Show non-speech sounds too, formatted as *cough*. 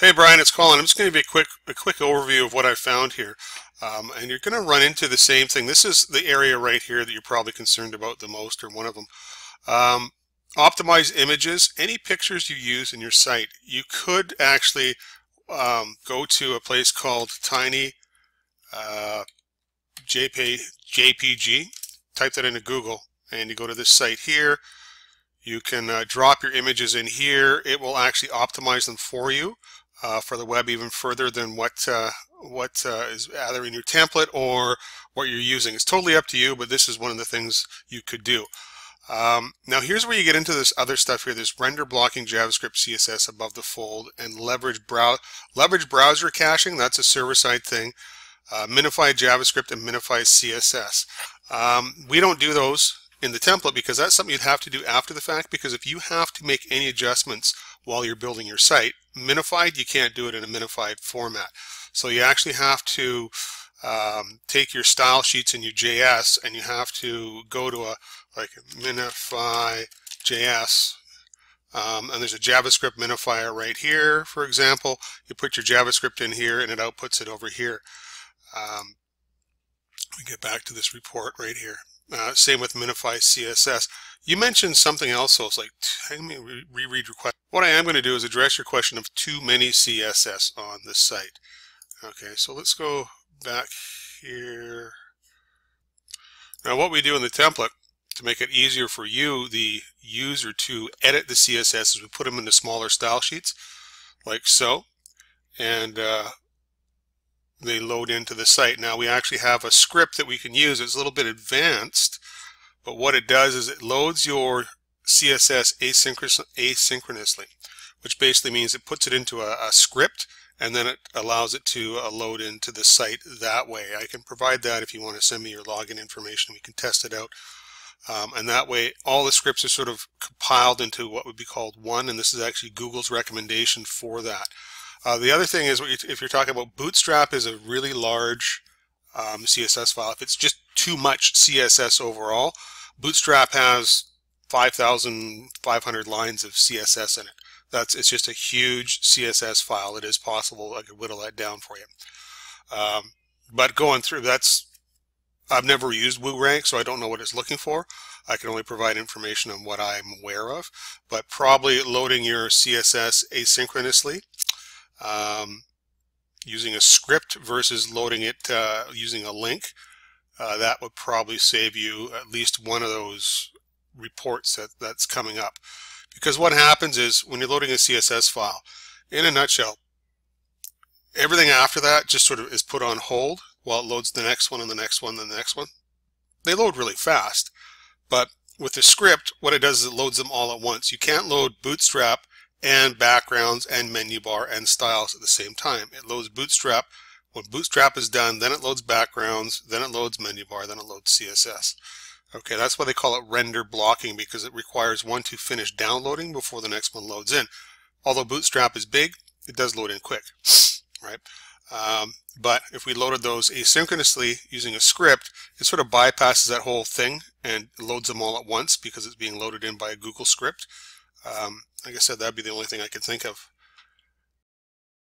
Hey Brian, it's Colin. I'm just going to give you a quick a quick overview of what I found here. Um, and you're going to run into the same thing. This is the area right here that you're probably concerned about the most, or one of them. Um, optimize images. Any pictures you use in your site, you could actually um, go to a place called Tiny uh, JP, JPG. Type that into Google, and you go to this site here. You can uh, drop your images in here. It will actually optimize them for you uh, for the web even further than what uh, what uh, is either in your template or what you're using. It's totally up to you, but this is one of the things you could do. Um, now here's where you get into this other stuff here. This render blocking JavaScript CSS above the fold and leverage, brow leverage browser caching. That's a server-side thing. Uh, minify JavaScript and minify CSS. Um, we don't do those in the template because that's something you'd have to do after the fact because if you have to make any adjustments while you're building your site, minified, you can't do it in a minified format. So you actually have to um, take your style sheets and your JS and you have to go to a like minify JS um, and there's a JavaScript minifier right here for example. You put your JavaScript in here and it outputs it over here. Um, let me get back to this report right here uh, same with Minify CSS. You mentioned something else, so it's like, let me re reread your question. What I am going to do is address your question of too many CSS on the site. Okay, so let's go back here. Now what we do in the template to make it easier for you, the user, to edit the CSS is we put them into smaller style sheets, like so. And uh, they load into the site. Now we actually have a script that we can use. It's a little bit advanced, but what it does is it loads your CSS asynchronously, which basically means it puts it into a, a script and then it allows it to uh, load into the site that way. I can provide that if you want to send me your login information. We can test it out. Um, and that way all the scripts are sort of compiled into what would be called one and this is actually Google's recommendation for that. Uh, the other thing is, if you're talking about Bootstrap is a really large um, CSS file. If it's just too much CSS overall, Bootstrap has 5,500 lines of CSS in it. That's It's just a huge CSS file. It is possible I could whittle that down for you. Um, but going through, that's I've never used WooRank, so I don't know what it's looking for. I can only provide information on what I'm aware of, but probably loading your CSS asynchronously um, using a script versus loading it uh, using a link, uh, that would probably save you at least one of those reports that, that's coming up. Because what happens is when you're loading a CSS file, in a nutshell, everything after that just sort of is put on hold while it loads the next one and the next one and the next one. They load really fast, but with the script, what it does is it loads them all at once. You can't load Bootstrap and backgrounds and menu bar and styles at the same time. It loads Bootstrap. When Bootstrap is done, then it loads backgrounds, then it loads menu bar, then it loads CSS. Okay, that's why they call it render blocking because it requires one to finish downloading before the next one loads in. Although Bootstrap is big, it does load in quick, *sniffs* right? Um, but if we loaded those asynchronously using a script, it sort of bypasses that whole thing and loads them all at once because it's being loaded in by a Google script. Um, like I said, that'd be the only thing I could think of.